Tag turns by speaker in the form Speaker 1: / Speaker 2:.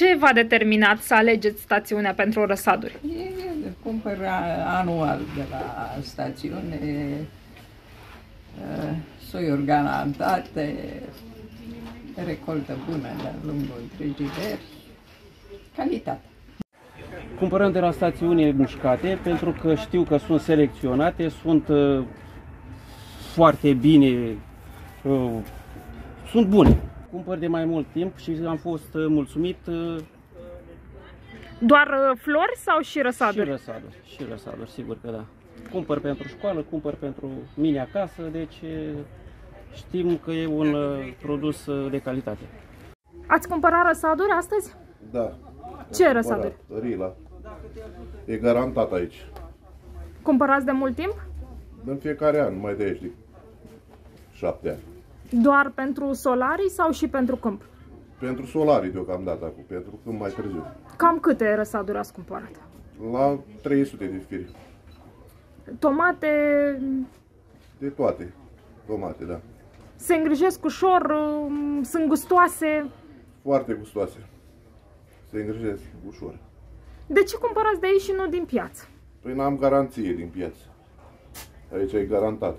Speaker 1: Ce v-a determinat să alegeți stațiunea pentru răsaduri?
Speaker 2: E, cumpăr a- anual de la stațiune uh, soiuri garantate, recoltă bună de-a lungul întregii veri, calitate.
Speaker 3: Cumpărăm de la stațiune mușcate pentru că știu că sunt selecționate, sunt uh, foarte bine, uh, sunt bune. Cumpăr de mai mult timp și am fost uh, mulțumit uh,
Speaker 1: Doar uh, flori sau și
Speaker 3: și
Speaker 1: răsaduri?
Speaker 3: răsaduri, și răsaduri, sigur că da. Cumpăr pentru școală, cumpăr pentru mine acasă, deci uh, știm că e un uh, produs uh, de calitate.
Speaker 1: Ați cumpărat răsaduri astăzi?
Speaker 4: Da.
Speaker 1: Ce
Speaker 4: Am
Speaker 1: răsaduri?
Speaker 4: cumpărat Rila. E garantat aici.
Speaker 1: Cumpărați de mult timp?
Speaker 4: În fiecare an, mai de aici, de șapte ani.
Speaker 1: Doar pentru solarii sau și pentru câmp?
Speaker 4: Pentru solarii deocamdată acum, pentru că mai târziu.
Speaker 1: Cam câte răsaduri ați cumpărat?
Speaker 4: La 300 de firi.
Speaker 1: Tomate
Speaker 4: De toate. Tomate, da.
Speaker 1: se îngrijesc ușor, uh, sunt gustoase.
Speaker 4: Foarte gustoase. Se îngrijesc ușor.
Speaker 1: De ce cumpărați de aici și nu din piață?
Speaker 4: Păi n-am garanție din piață. Aici e garantat.